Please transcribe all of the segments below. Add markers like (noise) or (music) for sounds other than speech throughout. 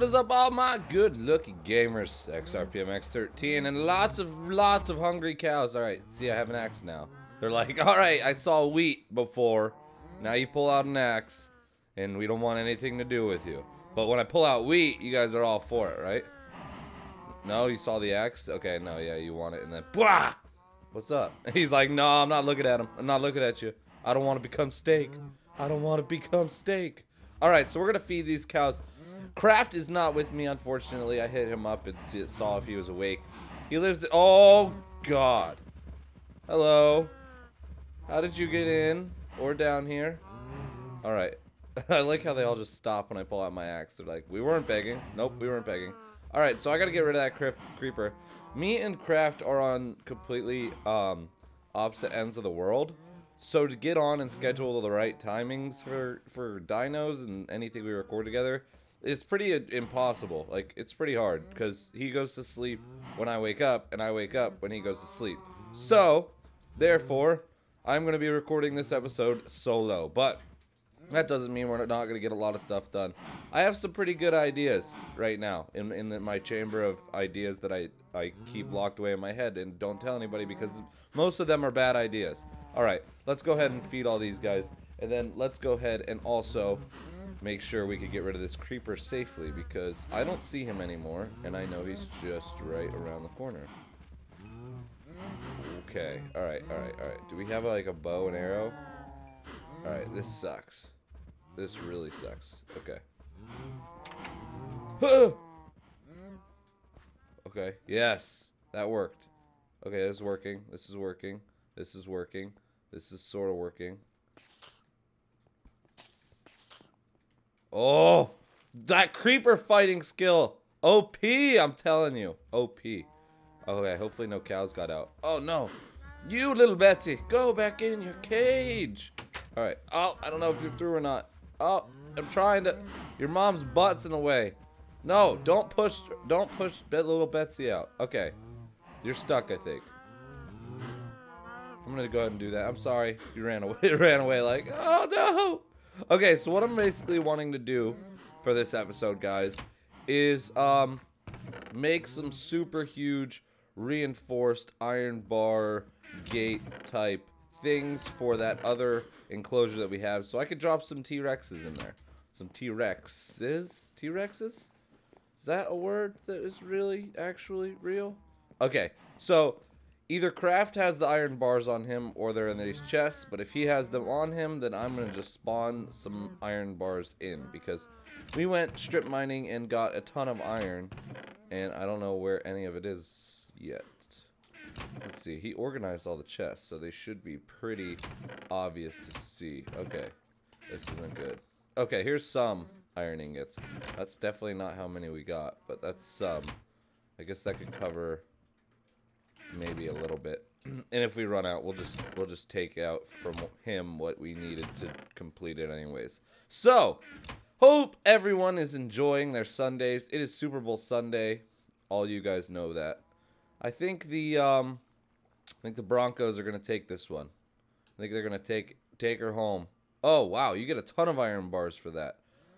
what is up all my good looking gamers? XRPMX13 and lots of lots of hungry cows. Alright, see I have an axe now. They're like, (laughs) alright, I saw wheat before. Now you pull out an axe and we don't want anything to do with you. But when I pull out wheat, you guys are all for it, right? No, you saw the axe? Okay, no, yeah, you want it and then Bwah! What's up? (laughs) He's like, no, I'm not looking at him. I'm not looking at you. I don't want to become steak. I don't want to become steak. Alright, so we're to feed these cows. Kraft is not with me, unfortunately. I hit him up and see, saw if he was awake. He lives... Oh, God. Hello. How did you get in? Or down here? Alright. (laughs) I like how they all just stop when I pull out my axe. They're like, we weren't begging. Nope, we weren't begging. Alright, so I gotta get rid of that creep creeper. Me and Kraft are on completely um, opposite ends of the world. So to get on and schedule the right timings for, for dinos and anything we record together, it's pretty impossible. Like, it's pretty hard because he goes to sleep when I wake up and I wake up when he goes to sleep. So, therefore, I'm going to be recording this episode solo. But that doesn't mean we're not going to get a lot of stuff done. I have some pretty good ideas right now in, in the, my chamber of ideas that I, I keep locked away in my head and don't tell anybody because most of them are bad ideas. Alright, let's go ahead and feed all these guys. And then let's go ahead and also make sure we could get rid of this creeper safely because I don't see him anymore and I know he's just right around the corner. Okay, alright, alright, alright. Do we have like a bow and arrow? Alright, this sucks. This really sucks. Okay. (gasps) okay, yes, that worked. Okay, this is working. This is working. This is working. This is sort of working. Oh, that creeper fighting skill. OP, I'm telling you. OP. Okay, hopefully no cows got out. Oh, no. You little Betsy, go back in your cage. All right. Oh, I don't know if you're through or not. Oh, I'm trying to. Your mom's butt's in the way. No, don't push. Don't push little Betsy out. Okay. You're stuck, I think. I'm gonna go ahead and do that. I'm sorry. You ran away. (laughs) ran away like, oh no. Okay, so what I'm basically wanting to do for this episode, guys, is um make some super huge reinforced iron bar gate type things for that other enclosure that we have so I could drop some T-Rexes in there. Some T-Rexes? T-Rexes? Is that a word that is really actually real? Okay, so either Kraft has the iron bars on him or they're in these chests, but if he has them on him, then I'm going to just spawn some iron bars in because we went strip mining and got a ton of iron and I don't know where any of it is yet. Let's see. He organized all the chests, so they should be pretty obvious to see. Okay. This isn't good. Okay, here's some iron ingots. That's definitely not how many we got, but that's some. I guess that could cover maybe a little bit. (clears throat) and if we run out, we'll just we'll just take out from him what we needed to complete it anyways. So, hope everyone is enjoying their Sundays. It is Super Bowl Sunday. All you guys know that. I think the um I think the Broncos are going to take this one. I think they're going to take take her home. Oh, wow, you get a ton of iron bars for that.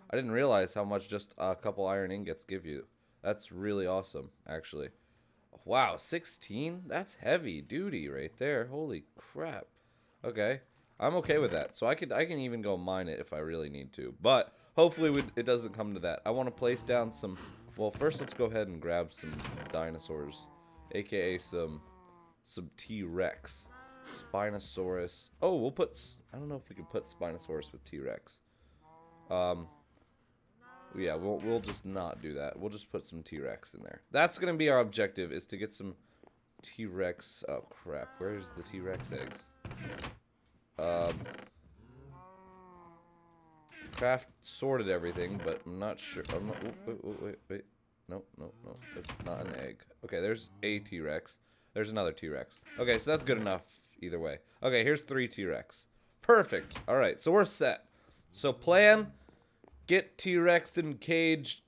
I didn't realize how much just a couple iron ingots give you. That's really awesome, actually. Wow, 16? That's heavy duty right there. Holy crap. Okay. I'm okay with that. So I could I can even go mine it if I really need to. But hopefully it doesn't come to that. I want to place down some... Well, first let's go ahead and grab some dinosaurs. AKA some some T-Rex. Spinosaurus. Oh, we'll put... I don't know if we can put Spinosaurus with T-Rex. Um, yeah, we'll, we'll just not do that. We'll just put some T-Rex in there. That's going to be our objective, is to get some T-Rex... Oh, crap. Where's the T-Rex eggs? Um, Kraft sorted everything, but I'm not sure... I'm not, wait, wait, wait, wait. No, no, no. It's not an egg. Okay, there's a T-Rex. There's another T-Rex. Okay, so that's good enough either way. Okay, here's three T-Rex. Perfect. All right, so we're set. So plan Get T-Rex in cage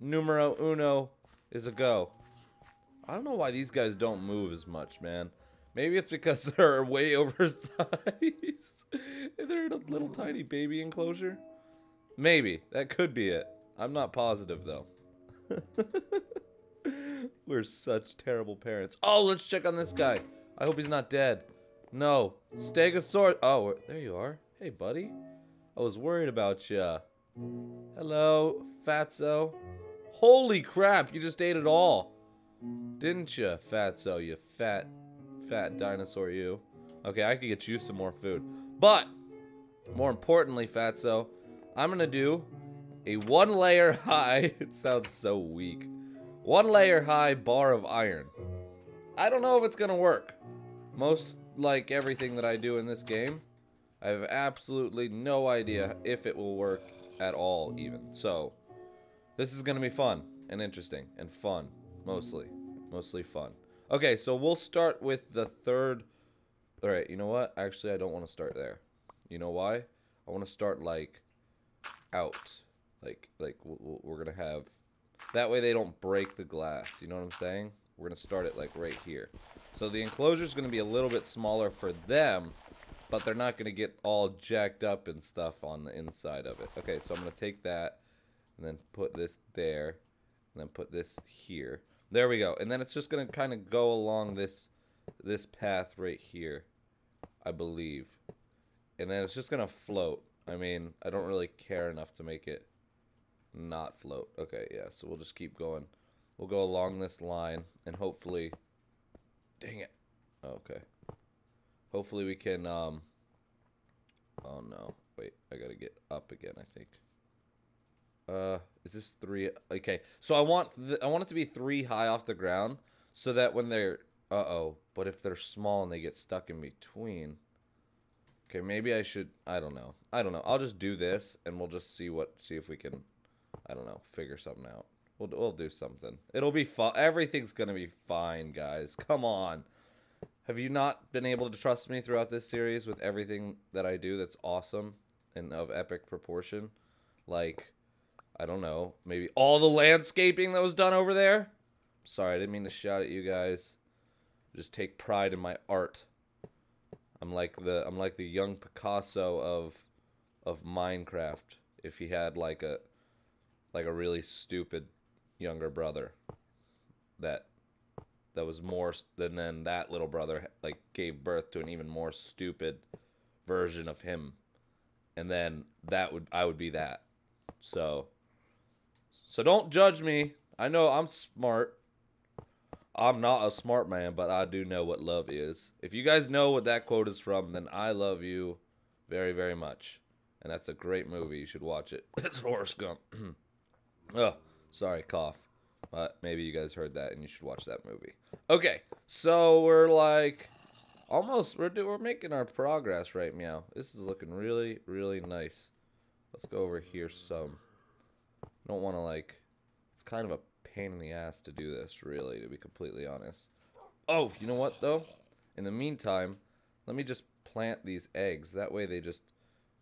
numero uno is a go. I don't know why these guys don't move as much, man. Maybe it's because (laughs) they're way oversized. (laughs) they're in a little tiny baby enclosure. Maybe. That could be it. I'm not positive, though. (laughs) We're such terrible parents. Oh, let's check on this guy. I hope he's not dead. No. Stegosaurus. Oh, there you are. Hey, buddy. I was worried about you. Hello, Fatso. Holy crap, you just ate it all. Didn't you, Fatso, you fat, fat dinosaur you. Okay, I could get you some more food. But, more importantly, Fatso, I'm to do a one layer (laughs) high, it sounds so weak, one layer high bar of iron. I don't know if it's to work. Most like everything that I do in this game, I have absolutely no idea if it will work at all even. So, this is going to be fun and interesting and fun, mostly. Mostly fun. Okay, so we'll start with the third. All right, you know what? Actually, I don't want to start there. You know why? I want to start like out. Like like we're going to have that way they don't break the glass. You know what I'm saying? We're going to start it like right here. So the enclosure is going to be a little bit smaller for them, but they're not going to get all jacked up and stuff on the inside of it. Okay, so I'm going to take that and then put this there and then put this here. There we go. And then it's just going to kind of go along this this path right here, I believe. And then it's just going to float. I mean, I don't really care enough to make it not float. Okay, yeah, so we'll just keep going. We'll go along this line and hopefully Dang it. Oh, okay. Hopefully we can, um... Oh, no. Wait, I gotta get up again, I think. Uh, is this three? Okay, so I want I want it to be three high off the ground, so that when they're uh oh, but if they're small and they get stuck in between, okay, maybe I should. I don't know. I don't know. I'll just do this, and we'll just see what see if we can. I don't know. Figure something out. We'll, we'll do something. It'll be fun. Everything's to be fine, guys. Come on. Have you not been able to trust me throughout this series with everything that I do that's awesome and of epic proportion? Like, I don't know, maybe all the landscaping that was done over there? Sorry, I didn't mean to shout at you guys. Just take pride in my art. I'm like the I'm like the young Picasso of of Minecraft if he had like a like a really stupid younger brother that that was more than then that little brother like gave birth to an even more stupid version of him. And then that would I would be that. So so don't judge me. I know I'm smart. I'm not a smart man but I do know what love is. If you guys know what that quote is from then I love you very very much. And that's a great movie. You should watch it. (clears throat) It's Forrest Gump. (clears throat) Oh Sorry, cough. But maybe you guys heard that and you should watch that movie. Okay, so we're like almost we're do, we're making our progress right meow. This is looking really really nice. Let's go over here some. Don't want to like it's kind of a pain in the ass to do this really to be completely honest. Oh, you know what though? In the meantime, let me just plant these eggs. That way they just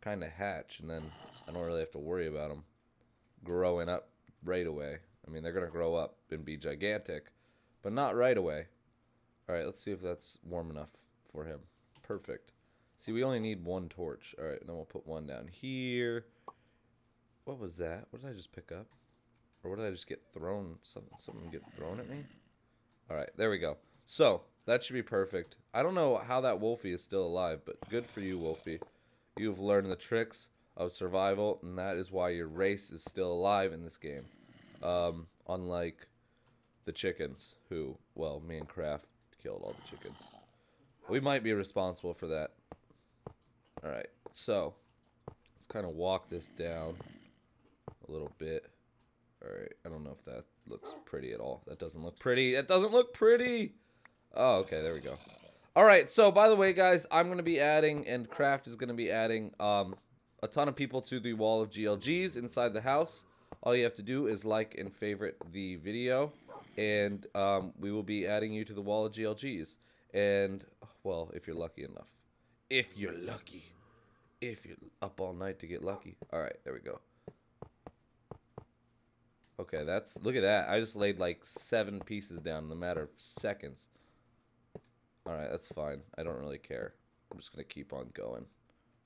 kind of hatch and then I don't really have to worry about them growing up right away. I mean, they're going to grow up and be gigantic, but not right away. All right, let's see if that's warm enough for him. Perfect. See, we only need one torch. All right, then we'll put one down here. What was that? What did I just pick up? Or what did I just get thrown? Something, something get thrown at me? All right, there we go. So, that should be perfect. I don't know how that Wolfie is still alive, but good for you, Wolfie. You've learned the tricks of survival, and that is why your race is still alive in this game. Um, unlike the chickens, who, well, me and Kraft killed all the chickens. We might be responsible for that. Alright, so, let's kind of walk this down a little bit. Alright, I don't know if that looks pretty at all. That doesn't look pretty. That doesn't look pretty! Oh, okay, there we go. Alright, so by the way, guys, I'm going to be adding, and Kraft is going to be adding, um, a ton of people to the wall of GLGs inside the house. All you have to do is like and favorite the video, and um, we will be adding you to the wall of GLGs. And, well, if you're lucky enough. If you're lucky. If you're up all night to get lucky. Alright, there we go. Okay, that's, look at that. I just laid like seven pieces down in a matter of seconds. Alright, that's fine. I don't really care. I'm just going to keep on going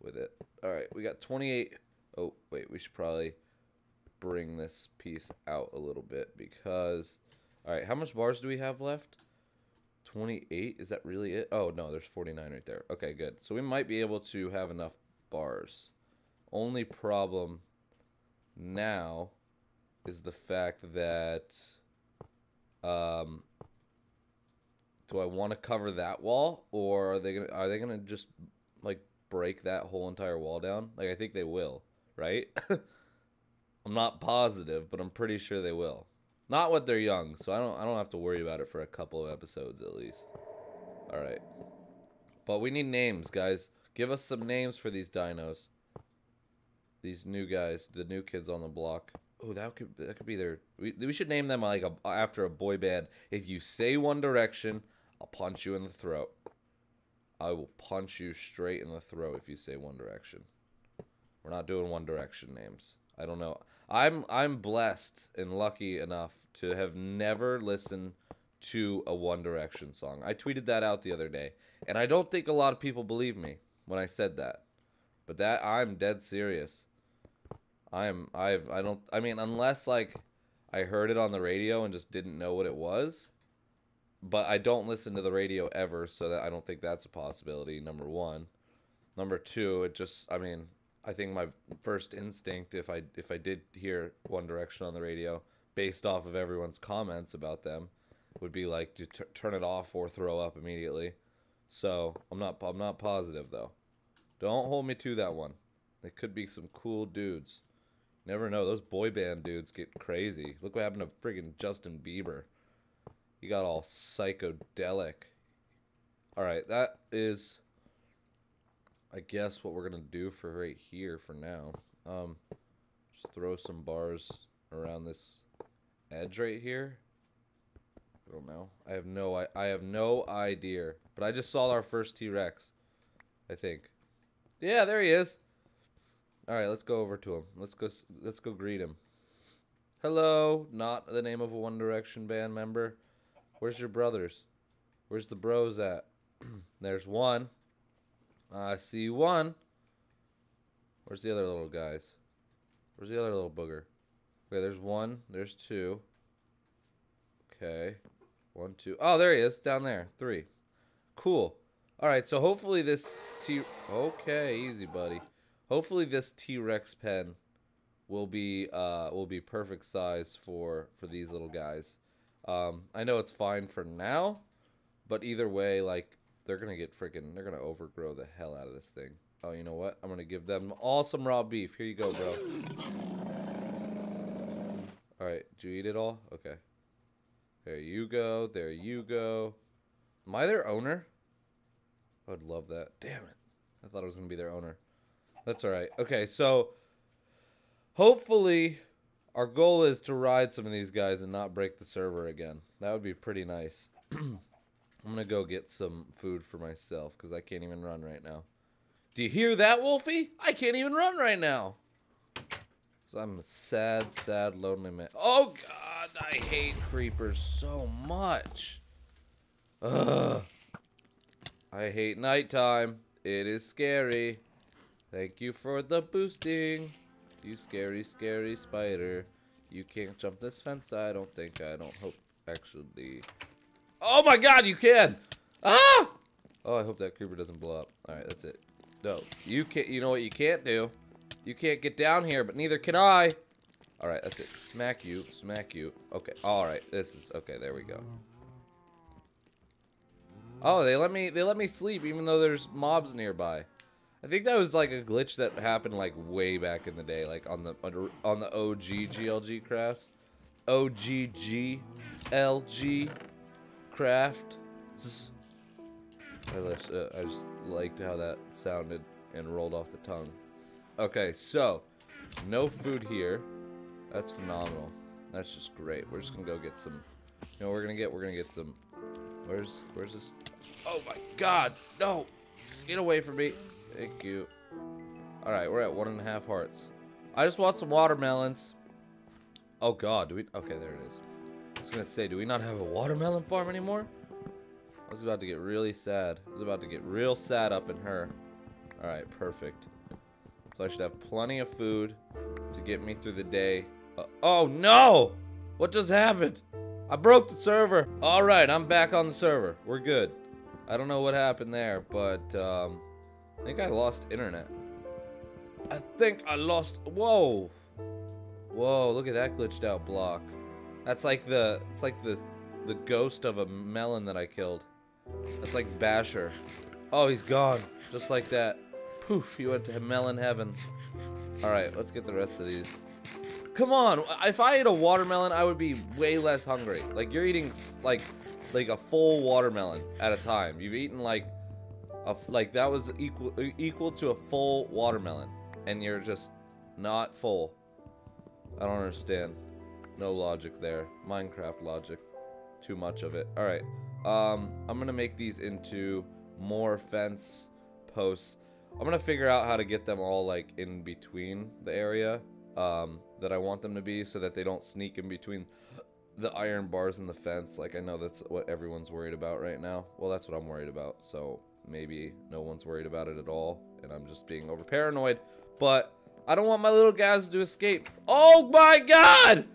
with it. All right, we got 28. Oh, wait, we should probably bring this piece out a little bit because, all right, how much bars do we have left? 28? Is that really it? Oh, no, there's 49 right there. Okay, good. So we might be able to have enough bars. Only problem now is the fact that um do I want to cover that wall or are they to are they to just like break that whole entire wall down? Like I think they will, right? (laughs) I'm not positive, but I'm pretty sure they will. Not when they're young, so I don't I don't have to worry about it for a couple of episodes at least. All right. But we need names, guys. Give us some names for these dinos. These new guys, the new kids on the block. Oh, that could that could be their. We, we should name them like a, after a boy band. If you say One Direction, I'll punch you in the throat. I will punch you straight in the throat if you say One Direction. We're not doing One Direction names. I don't know. I'm I'm blessed and lucky enough to have never listened to a One Direction song. I tweeted that out the other day, and I don't think a lot of people believe me when I said that. But that I'm dead serious. I'm I've I don't I mean unless like I heard it on the radio and just didn't know what it was. But I don't listen to the radio ever, so that I don't think that's a possibility. Number one, number two, it just I mean I think my first instinct, if I if I did hear One Direction on the radio, based off of everyone's comments about them, would be like to t- turn it off or throw up immediately. So I'm not I'm not positive though. Don't hold me to that one. They could be some cool dudes. Never know. Those boy band dudes get crazy. Look what happened to friggin' Justin Bieber. He got all psychedelic. Alright, that is, I guess, what we're to do for right here for now. Um, just throw some bars around this edge right here. I don't know. I have no I, I have no idea. But I just saw our first T-Rex. I think. Yeah, there he is. All right, let's go over to him. Let's go. Let's go greet him. Hello, not the name of a One Direction band member. Where's your brothers? Where's the bros at? (clears throat) There's one. I see one. Where's the other little guys? Where's the other little booger? Okay, there's one. There's two. Okay. One, two. Oh, there he is. Down there. Three. Cool. All right, so hopefully this T... Okay, easy, buddy. Hopefully this T-Rex pen will be uh, will be perfect size for for these little guys. Um, I know it's fine for now, but either way, like they're gonna get freaking they're gonna overgrow the hell out of this thing. Oh, you know what? I'm gonna give them all some raw beef. Here you go, bro. All right, do you eat it all? Okay. There you go. There you go. Am I their owner? I would love that. Damn it. I thought I was gonna be their owner. That's all right. Okay, so hopefully our goal is to ride some of these guys and not break the server again. That would be pretty nice. (clears throat) I'm to go get some food for myself because I can't even run right now. Do you hear that, Wolfie? I can't even run right now. So I'm a sad, sad, lonely man. Oh, God, I hate creepers so much. Ugh. I hate nighttime. It is scary. Thank you for the boosting. You scary, scary spider. You can't jump this fence, I don't think. I don't hope, actually. Oh my god, you can! Ah! Oh, I hope that creeper doesn't blow up. Alright, that's it. No, you can't, you know what you can't do? You can't get down here, but neither can I. Alright, that's it. Smack you, smack you. Okay, alright, this is, okay, there we go. Oh, they let me, they let me sleep even though there's mobs nearby. I think that was like a glitch that happened like way back in the day, like on the on the OG GLG crafts, OGG craft. I just, uh, I just liked how that sounded and rolled off the tongue. Okay, so no food here. That's phenomenal. That's just great. We're just gonna go get some. You know, we're gonna get. We're gonna get some. Where's Where's this? Oh my God! No! Get away from me! Thank you. Alright, we're at one and a half hearts. I just want some watermelons. Oh god, do we... Okay, there it is. Was gonna say, do we not have a watermelon farm anymore? I was about to get really sad. I was about to get real sad up in her. Alright, perfect. So I should have plenty of food to get me through the day Uh, oh no! What just happened? I broke the server. All right, I'm back on the server. We're good. I don't know what happened there, but um, I think I lost internet. I think I lost. Whoa, whoa! Look at that glitched out block. That's like the. It's like the, the ghost of a melon that I killed. That's like Casper. Oh, he's gone, just like that. Poof! He went to melon heaven. All right, let's get the rest of these. Come on, if I ate a watermelon, I would be way less hungry. Like you're eating like like a full watermelon at a time. You've eaten like a, like that was equal equal to a full watermelon and you're just not full. I don't understand. No logic there. Minecraft logic. Too much of it. All right. Um I'm going to make these into more fence posts. I'm going to figure out how to get them all like in between the area um, that I want them to be so that they don't sneak in between the iron bars and the fence. Like, I know that's what everyone's worried about right now. Well, that's what I'm worried about. So maybe no one's worried about it at all. And I'm just being over paranoid. But I don't want my little guys to escape. Oh my god!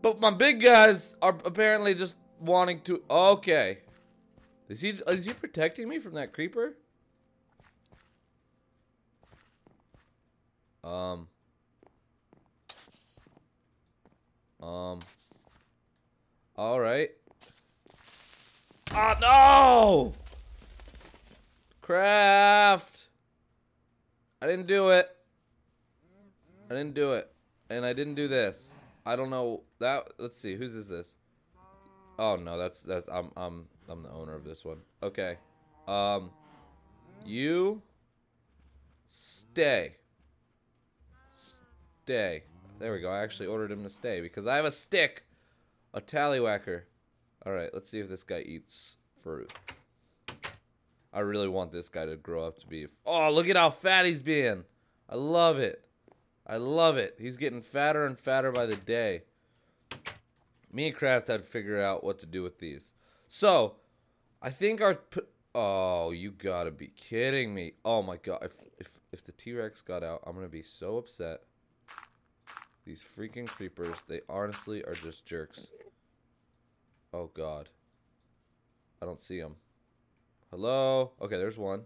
But my big guys are apparently just wanting to... Okay. Is he, is he protecting me from that creeper? Um... Um. All right. Oh no! Kraft. I didn't do it. I didn't do it, and I didn't do this. I don't know that. Let's see. Whose is this? Oh no, that's that's. I'm I'm I'm the owner of this one. Okay. Um. You. Stay. Stay. There we go. I actually ordered him to stay because I have a stick. A tallywhacker. Alright, let's see if this guy eats fruit. I really want this guy to grow up to be... Oh, look at how fat he's being. I love it. I love it. He's getting fatter and fatter by the day. Me and Kraft had to figure out what to do with these. So, I think our... Oh, you gotta be kidding me. Oh my god. If, if, if the T-Rex got out, I'm gonna be so upset. These freaking creepers, they honestly are just jerks. Oh god. I don't see them. Hello? Okay, there's one.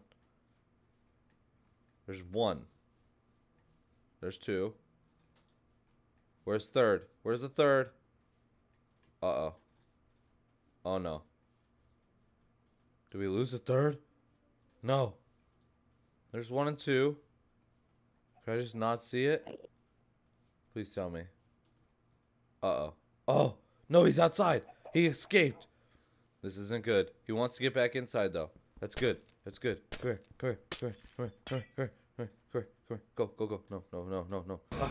There's one. There's two. Where's third? Where's the third? Uh-oh. Oh no. Do we lose the third? No. There's one and two. Can I just not see it? Please tell me. Uh-oh. Oh, no, he's outside. He escaped. This isn't good. He wants to get back inside, though. That's good. That's good. Come here. Come here. Come here. Come here. Come here. Come here. Come here. Come here. Go. Go. Go. No. No. No. No. No. Ah.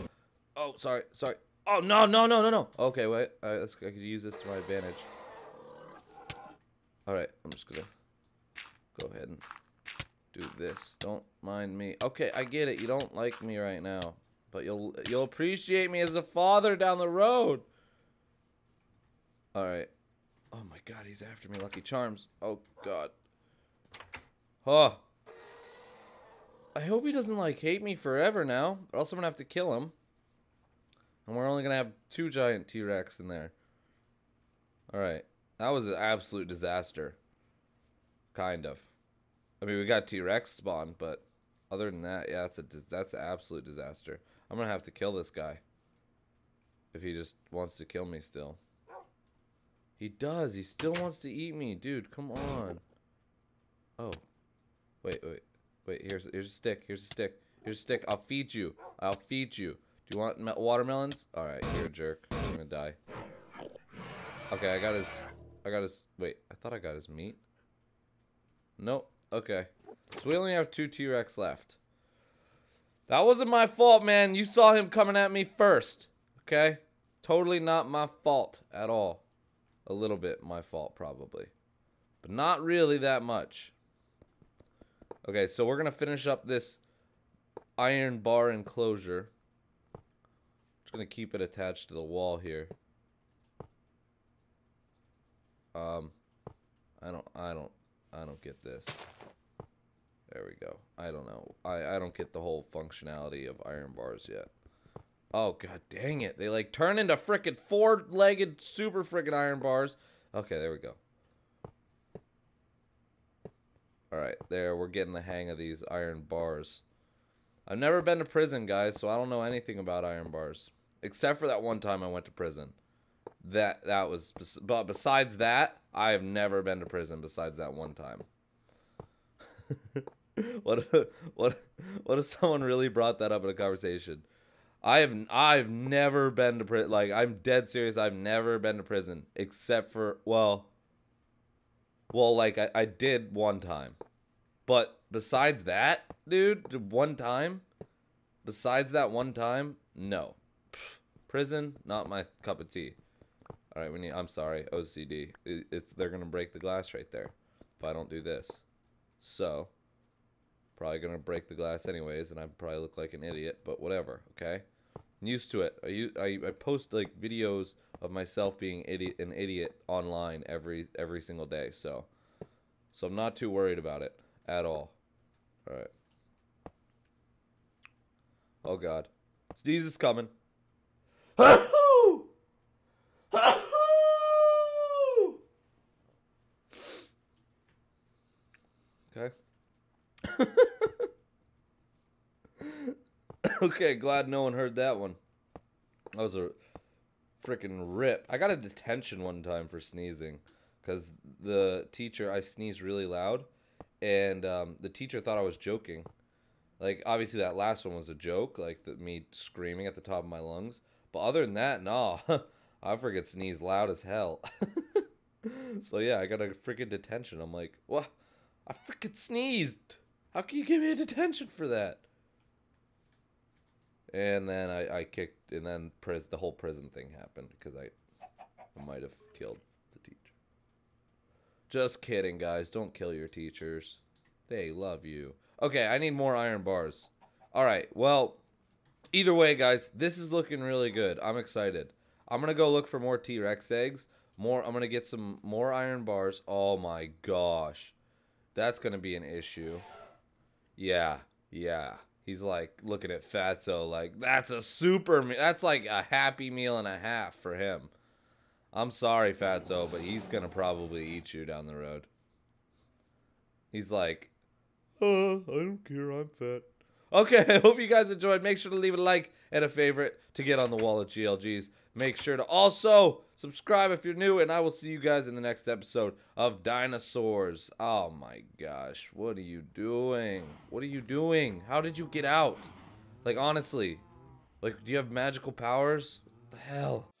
Oh, sorry. Sorry. Oh no. No. No. No. No. Okay. Wait. All right, let's, I could use this to my advantage. All right. I'm just gonna go ahead and do this. Don't mind me. Okay. I get it. You don't like me right now. But you'll you'll appreciate me as a father down the road. All right. Oh my god, he's after me, Lucky Charms. Oh god. Oh. I hope he doesn't like hate me forever now, or else I'm gonna have to kill him. And we're only gonna have two giant T-Rex in there. Alright. That was an absolute disaster. Kind of. I mean, we got T-Rex spawn, but other than that, yeah, that's a that's an absolute disaster. I'm gonna have to kill this guy. If he just wants to kill me still. He does. He still wants to eat me. Dude, come on. Oh. Wait, wait. Wait, here's, here's a stick. Here's a stick. Here's a stick. I'll feed you. I'll feed you. Do you want watermelons? Alright, you're a jerk. I'm gonna die. Okay, I got his... I got his... Wait, I thought I got his meat. Nope. Okay. So we only have two T-Rex left. That wasn't my fault, man. You saw him coming at me first. Okay? Totally not my fault at all. A little bit my fault, probably. But not really that much. Okay, so we're going to finish up this iron bar enclosure. Just going to keep it attached to the wall here. Um, I don't, I don't, I don't get this. There we go. I don't know. I, I don't get the whole functionality of iron bars yet. Oh god dang it. They like turn into frickin' four-legged super frickin' iron bars. Okay, there we go. Alright, there, we're getting the hang of these iron bars. I've never been to prison, guys, so I don't know anything about iron bars. Except for that one time I went to prison. That that was but besides that, I have never been to prison besides that one time. (laughs) what if, what what if someone really brought that up in a conversation? I have I've never been to prison. Like I'm dead serious. I've never been to prison except for well, well, like I, I did one time, but besides that, dude, one time. Besides that one time, no. Prison, not my cup of tea. All right, we need. I'm sorry, OCD. It, it's they're gonna break the glass right there if I don't do this. So, probably gonna break the glass anyways, and I probably look like an idiot. But whatever. Okay. I'm used to it. I, I, I post like videos of myself being idiot an idiot online every every single day. So, so I'm not too worried about it at all. All right. Oh God, sneeze is coming. (laughs) okay. Okay, glad no one heard that one. That was a freaking rip. I got a detention one time for sneezing because the teacher, I sneezed really loud, and um, the teacher thought I was joking. Like, obviously, that last one was a joke, like the, me screaming at the top of my lungs. But other than that, nah, (laughs) I freaking sneeze loud as hell. (laughs) so yeah, I got a freaking detention. I'm like, what? I freaking sneezed. How can you give me a detention for that? And then I, I kicked, and then the whole prison thing happened because I, I might have killed the teacher. Just kidding, guys. Don't kill your teachers. They love you. Okay, I need more iron bars. All right, well, either way, guys, this is looking really good. I'm excited. I'm going to go look for more T-Rex eggs. More, I'm going to get some more iron bars. Oh, my gosh. That's going to be an issue. Yeah, yeah. He's like looking at Fatso like that's a super that's like a happy meal and a half for him. I'm sorry, Fatso, but he's gonna probably eat you down the road. He's like, uh, I don't care, I'm fat. Okay, (laughs) I hope you guys enjoyed. Make sure to leave a like and a favorite to get on the wall of GLGs. Make sure to also subscribe if you're new, and I will see you guys in the next episode of Dinosaurs. Oh my gosh, what are you doing? What are you doing? How did you get out? Like, honestly, like, do you have magical powers? What the hell?